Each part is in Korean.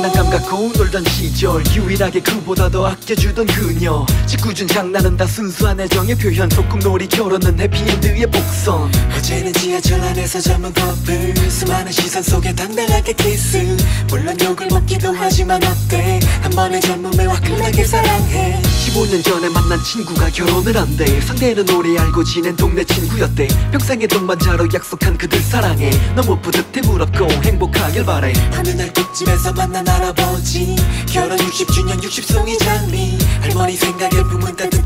장난감 갖고 놀던 시절 유일하게 그보다 더 아껴주던 그녀. 짓궂은 장난은 다 순수한 애정의 표현. 소꿉놀이 결혼은 해피엔드의 복선. 어제는 지하철 안에서 젊은 커플 수많은 시선 속에 당당하게 키스. 물론 욕을 먹기도 하지만 어때? 한 번의 젊음에 화끈하게 사랑해 15년 전에 만난 친구가 결혼을 한대. 상대는 오래 알고 지낸 동네 친구였대. 평생의 동반자로 약속한 그들 사랑해. 너무 뿌듯해 부럽고 행복하길 바래. 어느 날 꽃집에서 만난 할아버지. 결혼 60주년 60송이 장미. 할머니 생각에 품은 미소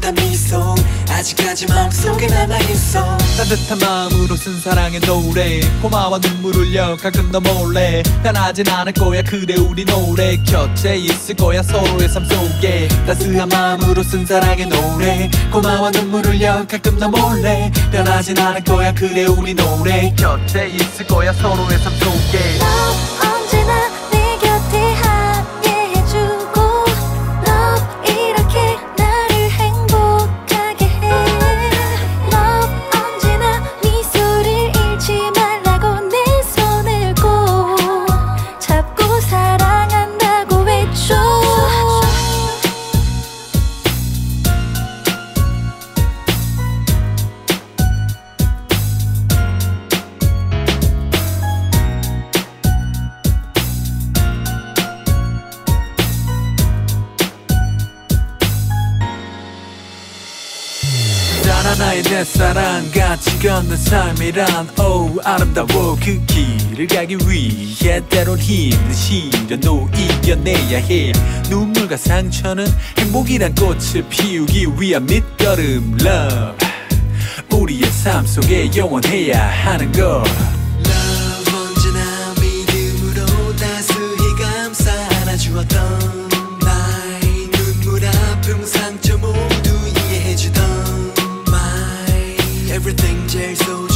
아직까지 마음속에 남아있어. 따뜻한 마음으로 쓴 사랑의 노래. 고마워 눈물 흘려 가끔 너 몰래. 변하진 않을 거야. 그래 우리 노래. 곁에 있을 거야. 서로의 삶 속에. 따스한 마음으로 쓴 사랑의 노래. 고마워 눈물 흘려 가끔 너 몰래. 변하진 않을 거야. 그래 우리 노래. 곁에 있을 거야. 서로의 삶 속에 하나의 내 사랑 같이 걷는 삶이란 오 아름다워. 그 길을 가기 위해 때론 힘든 시련도 이겨내야 해. 눈물과 상처는 행복이란 꽃을 피우기 위한 밑거름 love. 우리의 삶 속에 영원해야 하는 걸 everything takes those